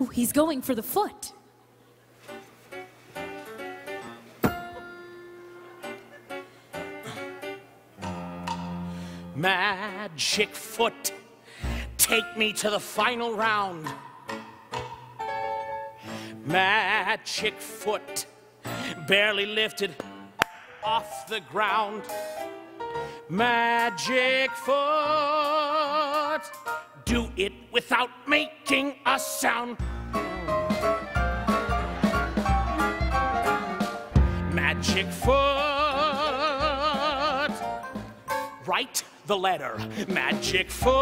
Ooh, he's going for the foot. Magic foot, take me to the final round. Magic foot, barely lifted off the ground. Magic foot, do it without making sound. Magic foot, write the letter. Magic foot,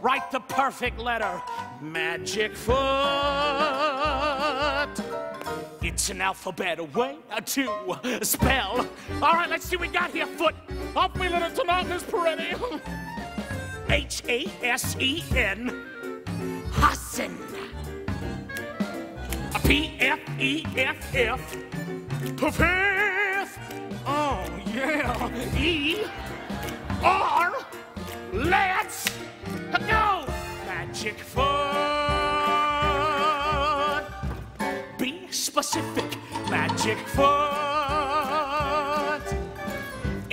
write the perfect letter. Magic foot. It's an alphabet a way to spell. All right, let's see what we got here. Foot. Feeling it tonight, Miss Peretti. H A S E N. Hassan. P F E F F. Puffeth. Oh, yeah. E R. Let's go. Magic foot. Be specific. Magic foot.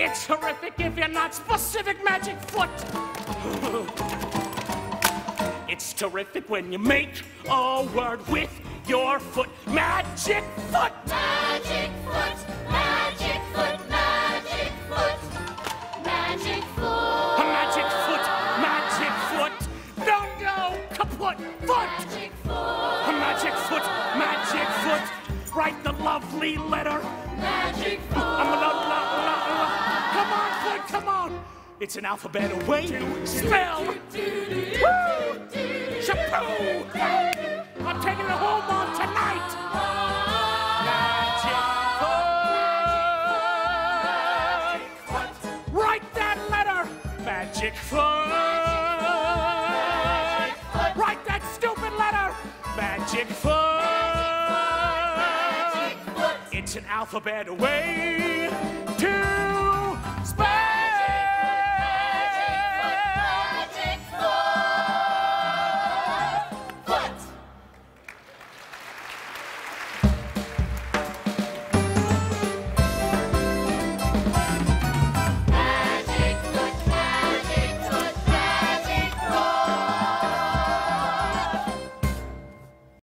It's horrific if you're not specific, magic foot. It's terrific when you make a word with your foot. Magic foot. Magic foot, magic foot, magic foot, magic foot. Magic foot. Magic foot. Don't go kaput. Foot. Magic foot, magic foot. Magic foot. Write the lovely letter. magic foot. Come on. It's an alphabet way to spell. Woo! Chapeau. I'm taking it home on tonight. Magic foot. Write that letter. Magic foot. Write that stupid letter. Magic foot. It's an alphabet way